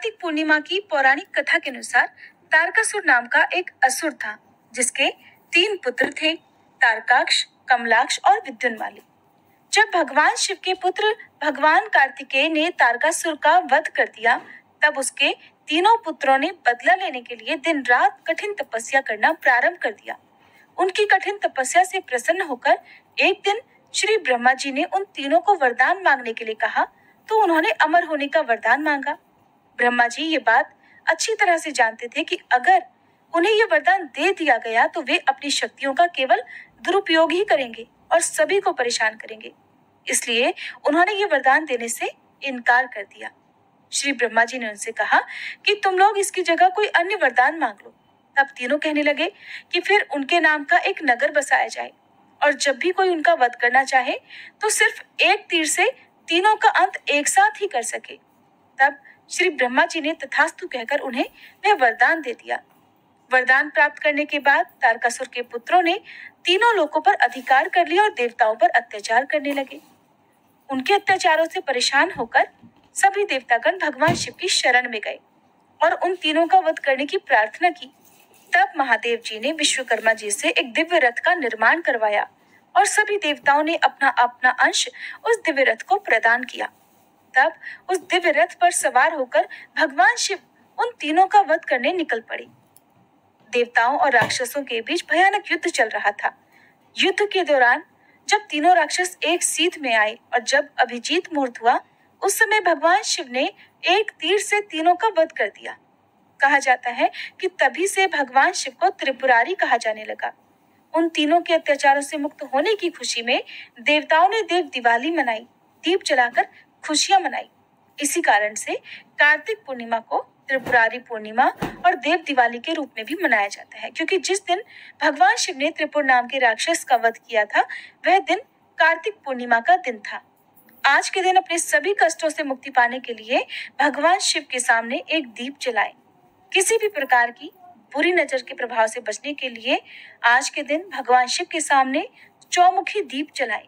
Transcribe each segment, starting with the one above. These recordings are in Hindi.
कार्तिक पूर्णिमा की पौराणिक कथा के अनुसार तारकासुर नाम का एक असुर था, जिसके तीन पुत्र थे, तारकाक्ष, कमलाक्ष और विद्युन्माली। जब भगवान शिव के पुत्र भगवान कार्तिकेय ने तारकासुर का वध कर दिया, तब उसके तीनों पुत्रों ने बदला लेने के लिए दिन रात कठिन तपस्या करना प्रारंभ कर दिया। उनकी कठिन तपस्या से प्रसन्न होकर एक दिन श्री ब्रह्मा जी ने उन तीनों को वरदान मांगने के लिए कहा तो उन्होंने अमर होने का वरदान मांगा। ब्रह्मा जी ये बात अच्छी तरह से जानते थे कि अगर उन्हें ये वरदान दे दिया गया तो वे अपनी शक्तियों का केवल दुरुपयोग ही करेंगे और सभी को परेशान करेंगे। इसलिए उन्होंने ये वरदान देने से इनकार कर दिया। श्री ब्रह्मा जी ने उनसे कहा कि तुम लोग इसकी जगह कोई अन्य वरदान मांग लो। तब तीनों कहने लगे कि फिर उनके नाम का एक नगर बसाया जाए और जब भी कोई उनका वध करना चाहे तो सिर्फ़ एक तीर से तीनों का अंत एक साथ ही कर सके। तब श्री ब्रह्मा जी ने तथास्तु कहकर उन्हें वह वरदान दे दिया। वरदान प्राप्त करने के बाद तारकासुर के पुत्रों ने तीनों लोगों पर अधिकार कर लिया और देवताओं पर अत्याचार करने लगे। उनके अत्याचारों से परेशान होकर सभी देवतागण भगवान शिव की शरण में गए और उन तीनों का वध करने की प्रार्थना की। तब महादेव जी ने विश्वकर्मा जी से एक दिव्य रथ का निर्माण करवाया और सभी देवताओं ने अपना अपना अंश उस दिव्य रथ को प्रदान किया। तब उस दिव्य रथ पर सवार होकर भगवान शिव उन तीनों का वध करने निकल पड़े। देवताओं और राक्षसों के बीच भयानक युद्ध चल रहा था। युद्ध के दौरान जब तीनों राक्षस एक सीध में आए और जब अभिजीत मुहूर्त हुआ, उस समय भगवान शिव ने एक तीर से तीनों का वध कर दिया। कहा जाता है कि तभी से भगवान शिव को त्रिपुरारी कहा जाने लगा। उन तीनों के अत्याचारों से मुक्त होने की खुशी में देवताओं ने देव दिवाली मनाई। दीप जलाकर खुशियाँ मनाई। इसी कारण से कार्तिक पूर्णिमा को त्रिपुरारी पूर्णिमा और देव दिवाली के रूप में भी मनाया जाता है, क्योंकि जिस दिन भगवान शिव ने त्रिपुर नाम के राक्षस का वध किया था, वह दिन कार्तिक पूर्णिमा का दिन था। आज के दिन अपने सभी कष्टों से मुक्ति पाने के लिए भगवान शिव के सामने एक दीप जलाएँ। किसी भी प्रकार की बुरी नज़र के प्रभाव से बचने के लिए आज के दिन भगवान शिव के सामने चौमुखी दीप जलाएँ।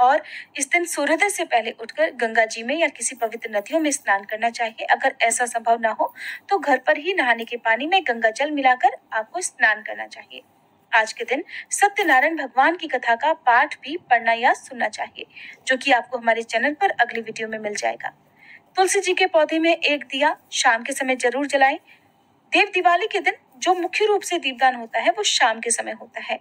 और इस दिन सूर्योदय से पहले उठकर गंगा जी में या किसी पवित्र नदियों में स्नान करना चाहिए। अगर ऐसा संभव ना हो तो घर पर ही नहाने के पानी में गंगा जल मिलाकर आपको स्नान करना चाहिए। आज के दिन सत्यनारायण भगवान की कथा का पाठ भी पढ़ना या सुनना चाहिए, जो कि आपको हमारे चैनल पर अगली वीडियो में मिल जाएगा। तुलसी जी के पौधे में एक दिया शाम के समय ज़रूर जलाएँ। देव दिवाली के दिन जो मुख्य रूप से दीपदान होता है, वो शाम के समय होता है।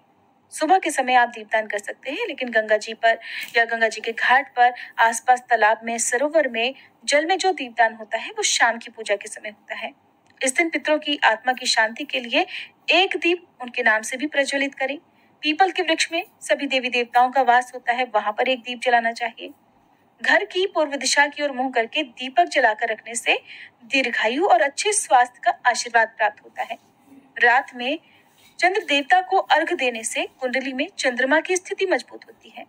सुबह के समय आप दीपदान कर सकते हैं, लेकिन गंगा जी पर या गंगा जी के घाट पर, आसपास तालाब में, सरोवर में, जल में जो दीपदान होता है, वो शाम की पूजा के समय होता है। इस दिन पितरों की आत्मा की शांति के लिए एक दीप उनके नाम से भी प्रज्वलित करें। पीपल के वृक्ष में सभी देवी देवताओं का वास होता है, वहाँ पर एक दीप जलाना चाहिए। घर की पूर्व दिशा की ओर मुँह करके दीपक जलाकर रखने से दीर्घायु और अच्छे स्वास्थ्य का आशीर्वाद प्राप्त होता है। रात में चंद्र देवता को अर्घ देने से कुंडली में चंद्रमा की स्थिति मज़बूत होती है।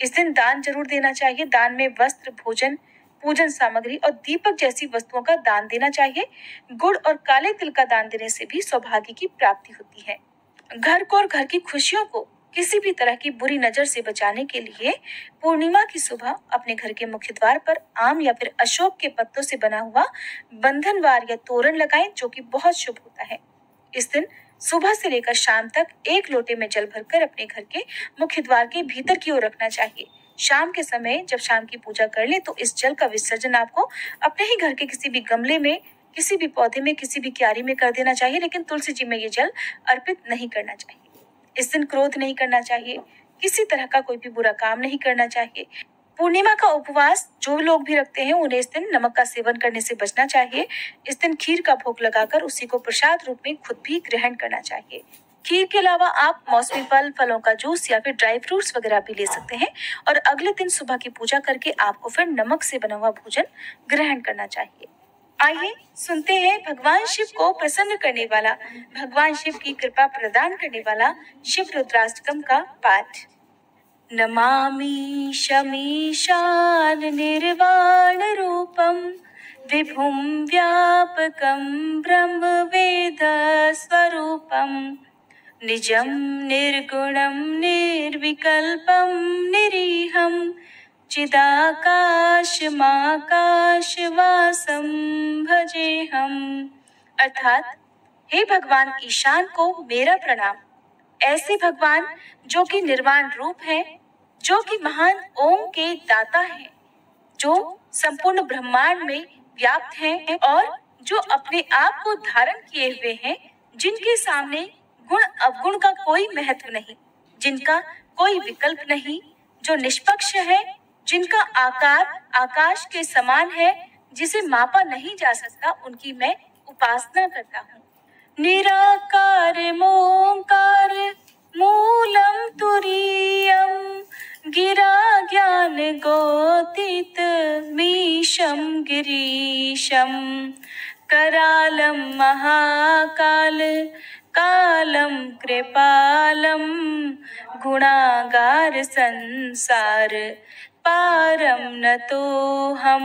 इस दिन दान ज़रूर देना चाहिए। दान में वस्त्र, भोजन, पूजन सामग्री और दीपक जैसी वस्तुओं का दान देना चाहिए। गुड़ और काले तिल का दान देने से भी सौभाग्य की प्राप्ति होती है। घर को और घर की खुशियों को किसी भी तरह की बुरी नज़र से बचाने के लिए पूर्णिमा की सुबह अपने घर के मुख्य द्वार पर आम या फिर अशोक के पत्तों से बना हुआ बंधनवार या तोरण लगाएँ, जो कि बहुत शुभ होता है। इस दिन सुबह से लेकर शाम तक एक लोटे में जल भरकर अपने घर के मुख्य द्वार के भीतर की ओर रखना चाहिए। शाम के समय जब शाम की पूजा कर ले तो इस जल का विसर्जन आपको अपने ही घर के किसी भी गमले में, किसी भी पौधे में, किसी भी क्यारी में कर देना चाहिए, लेकिन तुलसी जी में ये जल अर्पित नहीं करना चाहिए। इस दिन क्रोध नहीं करना चाहिए। किसी तरह का कोई भी बुरा काम नहीं करना चाहिए। पूर्णिमा का उपवास जो लोग भी रखते हैं, उन्हें इस दिन नमक का सेवन करने से बचना चाहिए। इस दिन खीर का भोग लगाकर उसी को प्रसाद रूप में खुद भी ग्रहण करना चाहिए। खीर के अलावा आप मौसमी फल, फलों का जूस या फिर ड्राई फ्रूट्स वगैरह भी ले सकते हैं और अगले दिन सुबह की पूजा करके आपको फिर नमक से बना हुआ भोजन ग्रहण करना चाहिए। आइए सुनते हैं भगवान शिव को प्रसन्न करने वाला, भगवान शिव की कृपा प्रदान करने वाला शिव रुद्राष्टकम का पाठ। नमामि शमीशान निर्वाण रूपम विभुं व्यापकं ब्रह्मवेदस्वरूपं निजं निर्गुणं निर्विकल्पं निरीहं भजे हम अर्थात हे भगवान ईशान को मेरा प्रणाम। ऐसे भगवान जो कि निर्वाण रूप है जो कि महान ओम के दाता है, जो संपूर्ण ब्रह्मांड में व्याप्त हैं और जो अपने आप को धारण किए हुए हैं, जिनके सामने गुण अवगुण का कोई महत्व नहीं, जिनका कोई विकल्प नहीं, जो निष्पक्ष है, जिनका आकार आकाश के समान है, जिसे मापा नहीं जा सकता, उनकी मैं उपासना करता हूँ। निराकार, मोकार, मूलम तुरीयम गिरा ज्ञान गोतित मीशम गिरीशम। करालम महाकाल, कालम कृपालम। गुणागार संसार, पारम न तो हम।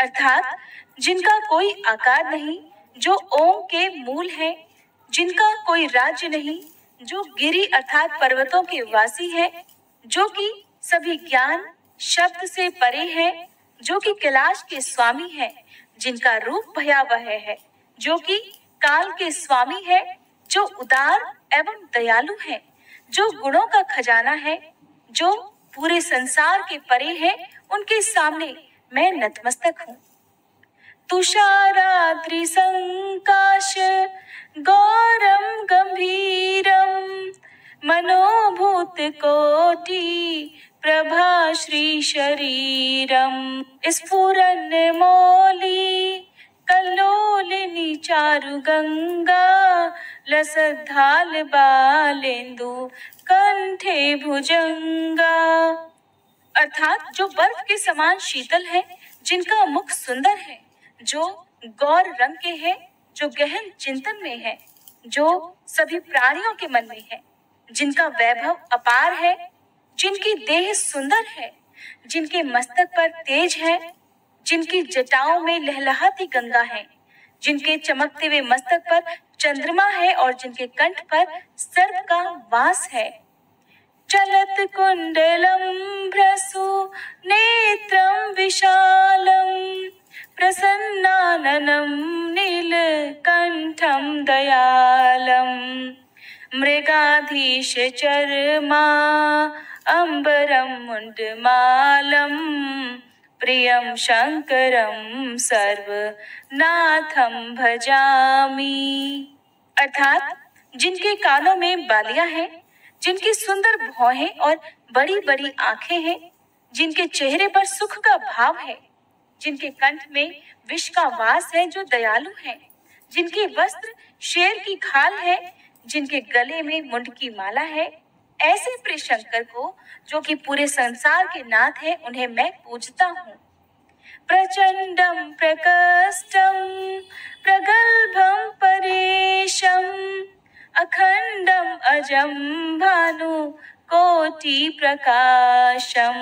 अर्थात जिनका कोई आकार नहीं, जो ओम के मूल है, जिनका कोई राज्य नहीं, जो गिरी अर्थात पर्वतों के वासी है जो कि सभी ज्ञान शब्द से परे है, जो कि कैलाश के स्वामी है, जिनका रूप भयावह है, जो कि काल के स्वामी है, जो उदार एवं दयालु है, जो गुणों का खजाना है, जो पूरे संसार के परे है, उनके सामने मैं नतमस्तक हूँ। तुषाराद्रि संकाश, गौरम गंभीरम मनोभूत कोटि प्रभा श्री शरीरम। स्फुरन मौली कल्लोलिनी चारु गंगा लसधाल बालेंदु कंठे भुजंगा। अर्थात जो बर्फ़ के समान शीतल है, जिनका मुख सुंदर है, जो गौर रंग के है, जो गहन चिंतन में है, जो सभी प्राणियों के मन में है जिनका वैभव अपार है, जिनकी देह सुंदर है, जिनके मस्तक पर तेज है, जिनकी जटाओं में लहलहाती गंगा है, जिनके चमकते हुए मस्तक पर चंद्रमा है और जिनके कंठ पर सर्प का वास है। चलत कुंडलम भ्रसु नेत्रम विशालम प्रसन्नाननं नीलकण्ठं दयालम्। मृगाधीशचर्मा अम्बरं मुण्डमालं प्रियं शङ्करं सर्वनाथं भजामि। अर्थात जिनके कानों में बालियाँ हैं, जिनकी सुंदर भौहें और बड़ी बड़ी आँखें हैं, जिनके चेहरे पर सुख का भाव है, जिनके कंठ में विष का वास है जो दयालु है, जिनके वस्त्र शेर की खाल है जिनके गले में मुंड की माला है, ऐसे प्रिय शंकर को, जो कि पूरे संसार के नाथ है, उन्हें मैं पूजता हूँ। प्रचंडम, प्रकष्टम, प्रगल्भम, परेशम, अखंडम अजम भानु कोटि प्रकाशम।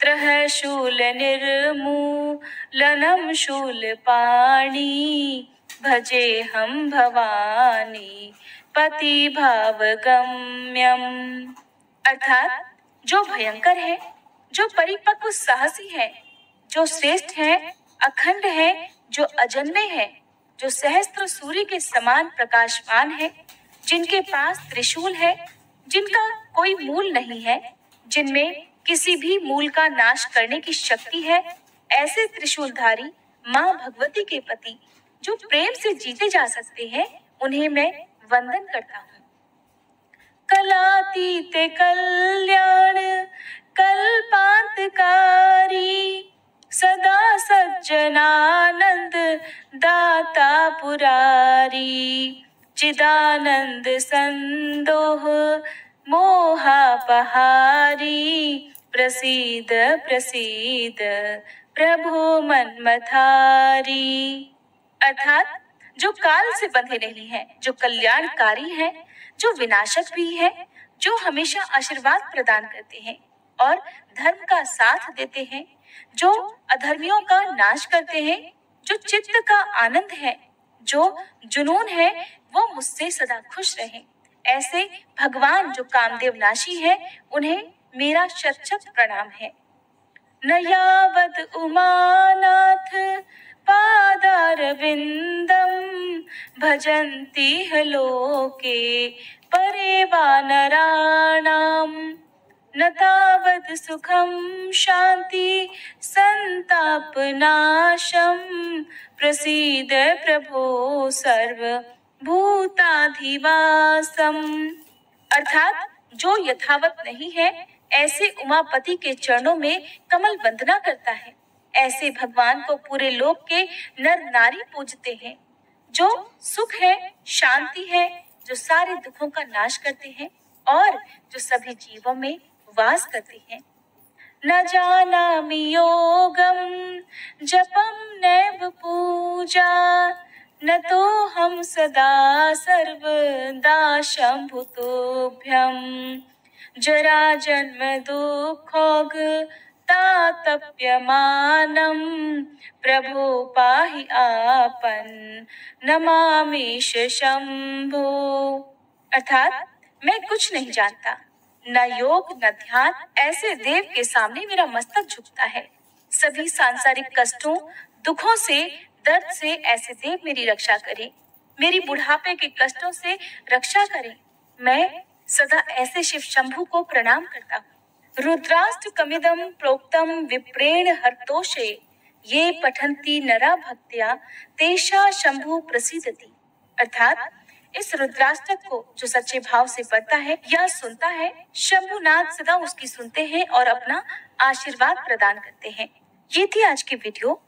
त्रह शूल निर्मूलनम शूल पाणी, भजे हम भवानी। पति भाव गम्यम अर्थात, जो भयंकर है, जो परिपक्व साहसी है, जो श्रेष्ठ है, अखंड है, जो अजन्मे है, जो सहस्त्र सूर्य के समान प्रकाशमान है, जिनके पास त्रिशूल है, जिनका कोई मूल नहीं है, जिनमें किसी भी मूल का नाश करने की शक्ति है, ऐसे त्रिशूलधारी माँ भगवती के पति, जो प्रेम से जीते जा सकते हैं, उन्हें मैं वंदन करता हूँ। कलातीत कल्याण, कल्पांतकारी, सदा सज्जनानंद, दाता पुरारी, चिदानंद संदोह मोहापहारी प्रसीद प्रसीद, प्रभु मनमथारी। अर्थात जो काल से बंधे नहीं है, जो कल्याणकारी है, जो विनाशक भी है, जो हमेशा आशीर्वाद प्रदान करते हैं और धर्म का साथ देते हैं, जो अधर्मियों का नाश करते हैं, जो चित्त का आनंद है, जो जुनून है, वो मुझसे सदा खुश रहे। ऐसे भगवान जो कामदेव नाशी है, उन्हें मेरा शत प्रणाम है। नयावत उमानाथ पादारविन्दं भजन्ति ह लोके परे वानराणाम् न तावत् सुखं शान्ति सन्तापनाशं। प्रसीद प्रभो सर्वभूताधिवासम् अर्थात जो यथावत नहीं है, ऐसे उमापति के चरणों में कमल वंदना करता है। ऐसे भगवान को पूरे लोक के नर नारी पूजते हैं, जो सुख है, शांति है, जो सारे दुखों का नाश करते हैं और जो सभी जीवों में वास करते हैं। न जानामि योगम जपम नैव पूजा, न तो हम सदा सर्वदा शंभुतोभ्यम जरा जन्म दुखोग तातप्यमानम प्रभो पाहि आपन नमामीश शंभो अर्थात, मैं कुछ नहीं जानता। न योग, न ध्यान, ऐसे देव के सामने मेरा मस्तक झुकता है। सभी सांसारिक कष्टों, दुखों से, दर्द से ऐसे देव मेरी रक्षा करें। मेरी बुढ़ापे के कष्टों से रक्षा करें। मैं सदा ऐसे शिव शंभु को प्रणाम करता हूँ। रुद्राष्ट कमिदम प्रोक्तम विप्रेण हर्तोषे, ये पठंती नरा भक्तिया, तेषा शंभु प्रसिद्धति अर्थात, इस रुद्राष्टक को जो सच्चे भाव से पढ़ता है या सुनता है शंभुनाथ सदा उसकी सुनते हैं और अपना आशीर्वाद प्रदान करते हैं। ये थी आज की वीडियो।